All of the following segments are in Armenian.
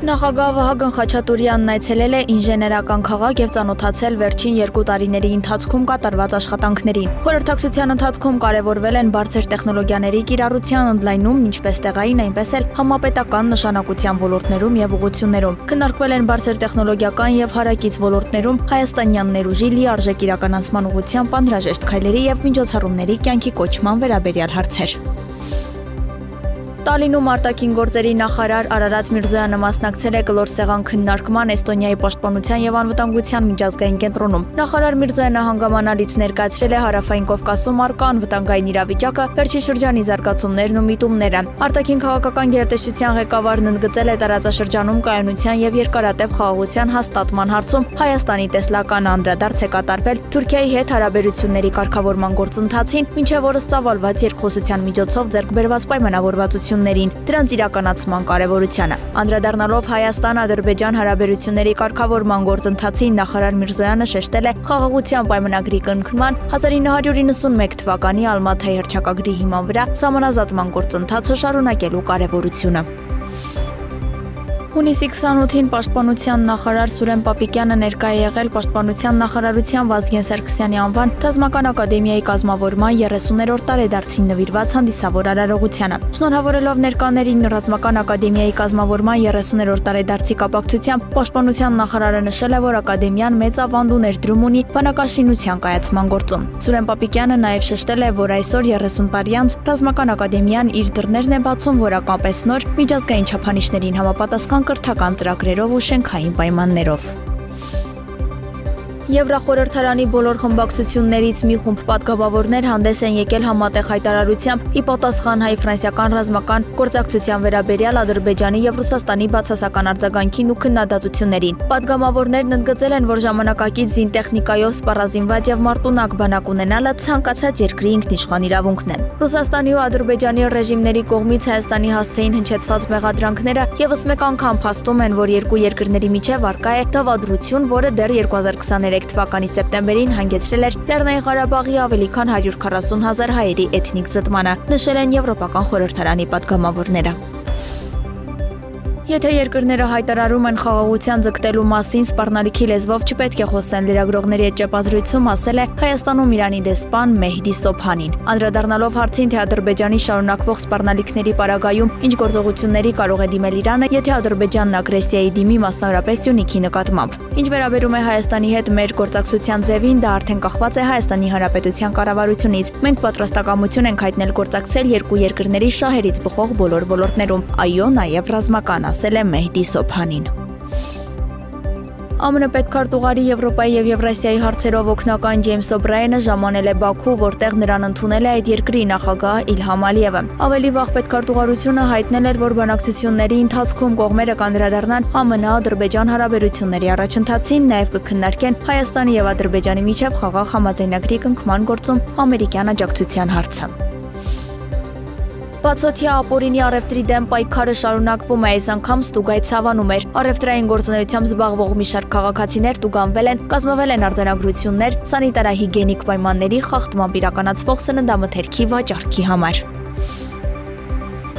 Նախագահ Վահագն Խաչատուրյանն այցելել է ինժեներական քաղաք եւ ծանոթացել վերջին երկու տարիների ընթացքում կատարված աշխատանքներին։ Խորհրդակցության ընթացքում կարևորվել են բարձր տեխնոլոգիաների կիրառության ընդլայնում ինչպես տեղային, այնպես էլ համապետական նշանակության ոլորտներում եւ ուղղություններում։ Քննարկվել են բարձր տեխնոլոգիական եւ հարակից ոլորտներում հայաստանյան ներուժի լիարժեք իրականացման ուղղությամբ անհրաժեշտ քայլերի եւ միջոցառումների կյանքի կոչման վերաբերյալ հարցեր։ Տալինում արտաքին գործերի նախարար Արարատ Միրզոյանը մասնակցել է կլոր սեղան քննարկման Էստոնիայի պաշտպանության եւ անվտանգության միջազգային կենտրոնում։ Նախարար Միրզոյանը հանգամանալից ներկայացրել է Հարավային Կովկասում արկա անվտանգային իրավիճակը, վերջին շրջանի զարգացումներն ու միտումները։ Արտաքին քաղաքական գերտեսչության ղեկավարն ընդգծել է տարածաշրջանում կայունության եւ երկարատև խաղաղության հաստատման հարցում Հայաստանի տեսլական անդրադարձ է կատարվել Թուրքիայի հետ հարաբերությունների կարգավորման գործընթացին, ինչեւ որս ծավալված երկխոսության միջոցով ձեռք բերված պայմանավորվածություն գործողություններին, դրանց իրականացման կարևորությանը։ Անդրադառնալով Հայաստան-Ադրբեջան հարաբերությունների կարգավորման գործընթացին նախարար Միրզոյանը շեշտել է խաղաղության պայմանագրի կնքման 1991 թվականի Ալմաթայի հռչակագրի հիման վրա համանազատման գործընթացը շարունակելու կարևորությունը։ Հունիսի 28-ին Պաշտպանության նախարար Սուրեն Պապիկյանը ներկա է եղել Պաշտպանության նախարարության Վազգեն Սարգսյանի անվան Ռազմական ակադեմիայի կազմավորման 30-րդ տարեդարձին նվիրված հանդիսավոր արարողությանը։ Շնորհավորելով ներկաներին Ռազմական ակադեմիայի կազմավորման 30-րդ տարեդարձի կապակցությամբ Պաշտպանության նախարարը նշել է, որ ակադեմիան մեծ ավանդ ու ներդրում ունի բանակաշինության կայացման գործում։ Սուրեն Պապիկյանը նաև շեշտել է, որ այսօր 30 տարի անց Ռազմական ակադեմիան իր դռներն է բացում որակապես նոր միջազգային չափանիշներին համապատասխան կրթական ծրագրերով ու շենքային պայմաններով։ Եվրախորհրդարանի բոլոր խմբակցություններից մի խումբ պատգամավորներ հանդես են եկել համատեղ հայտարարությամբ՝ ի պատասխան հայ-ֆրանսիական ռազմական գործակցության վերաբերյալ Ադրբեջանի եւ Ռուսաստանի բացասական արձագանքին ու քննադատություններին։ Պատգամավորներն ընդգծել են, որ ժամանակակից զինտեխնիկայով սպառազինված եւ մարտունակ բանակ ունենալը ցանկացած երկրի ինքնիշխան իրավունքն է։ Ռուսաստանի ու Ադրբեջանի ռեժիմների կողմից Հայաստանի հասցեին հնչեցված մեղադրանքները եւս մեկ անգամ փաստում են, որ երկու երկրների միջև արկա է դավադրություն, որը դեռ 2023 2023 թվականի սեպտեմբերին հանգեցրել էր Լեռնային Ղարաբաղի ավելի քան 140 000 հայերի էթնիկ զտմանը, նշել են Եվրոպական խորհրդարանի պատգամավորները։ Եթե երկրները հայտարարում են խաղաղության ձգտելու մասին, սպառնալիքի լեզվով չպետք է խոսեն լրագրողների հետ ճեպազրույցում, ասել է Հայաստանում Իրանի դեսպան Մեհդի Սոփանին։ Անդրադառնալով հարցին, թե Ադրբեջանի շարունակվող սպառնալիքների պարագայում ինչ գործողությունների կարող է դիմել Իրանը, եթե Ադրբեջանն ագրեսիայի դիմի մասնավորապես Սյունիքի նկատմամբ։ Ինչ վերաբերում է Հայաստանի հետ մեր գործակցության ձևին, դա արդեն կախված է Հայաստանի Հանրապետության կառավարությունից։ Մենք պատրաստակամություն ենք հայտնել գործակցել երկու երկրների շահերից բխող բոլոր ոլորտներում։ Այո, նաև ռազմական ասել է Մեհդի Սոփանին։ ԱՄՆ պետքարտուղարի Եվրոպայի եւ Եվրասիայի հարցերով օգնական Ջեյմս Օբրայենը ժամանել է Բաքու, որտեղ նրան ընդունել է այդ երկրի նախագահ Իլհամ Ալիևը։ Ավելի վաղ պետքարտուղարությունը հայտնել էր, որ բանակցությունների ընթացքում կողմերը կանդրադառնան ԱՄՆ-Ադրբեջան հարաբերությունների առաջընթացին, նաև կքննարկեն Հայաստանի եւ Ադրբեջանի միջև խաղաղ համաձայնագրի կնքման գործում ամերիկյան աջակցության հարցը։ Բացօթյա ապօրինի առևտրի դեմ պայքարը շարունակվում է, այս անգամ Ստուգայ ցավանում էր։ Առևտրային գործունեությամբ զբաղվող մի շարք քաղաքացիներ տուգանվել են, կազմվել են արձանագրություններ սանիտարահիգիենիկ պայմանների խախտմամբ իրականացվող սննդամթերքի վաճառքի համար։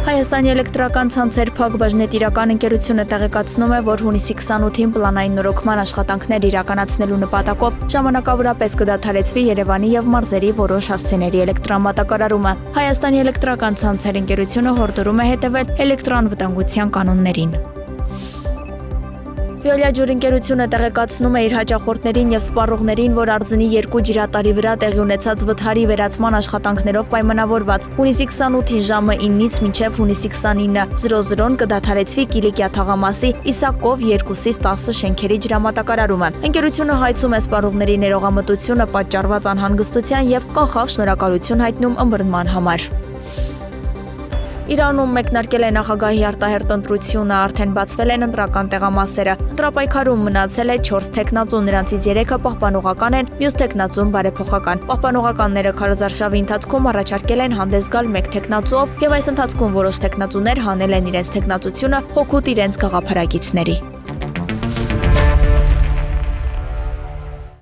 Հայաստանի էլեկտրական ցանցեր Փակ բաժնետիրական ընկերությունը տեղեկացնում է, որ հունիսի 28-ին պլանային նորոգման աշխատանքներ իրականացնելու նպատակով ժամանակավորապես կդադարեցվի Երևանի եւ մարզերի որոշ հասցեների էլեկտրամատակարարումը։ Հայաստանի էլեկտրական ցանցեր ընկերությունը հորդորում է հետևել էլեկտրաանվտանգության կանոններին։ Վիոլիա ջուրընկերությունը տեղեկացնում է իր հաճախորդներին եւ սպառողներին, որ արձնի երկու ջրատարի վրա տեղի ունեցած վթարի վերացման աշխատանքներով պայմանավորված հունիսի 28-ին ժամը 9-ից մինչև հունիսի 29-00-ն կդադարեցվի Կիլիկիա թաղամասի Իսակով 2-ից 10 շենքերի ջրամատակարարումը։ Ընկերությունը հայցում է սպառողների ներողամտությունը պատճառված անհանգստության եւ կանխավ շնորհակալություն հայտնում ըմբռնման համար։ Իրանում մեկնարկել է նախագահի արտահերտ ընտրությունը, արդեն բացվել են ընտրական տեղամասերը։ Ընտրապայքարում մնացել է 4 տեխնացու, նրանցից 3-ը պահպանողական են, մյուս տեխնացուն բարեփոխական։ Պահպանողականները քարոզարշավի ընթացքում առաջարկել են հանդես գալ մեկ տեխնացուով, եւ այս ընթացքում որոշ տեխնացուներ հանել են իրենց տեխնացությունը հոգուտ իրենց գաղափարագիցների։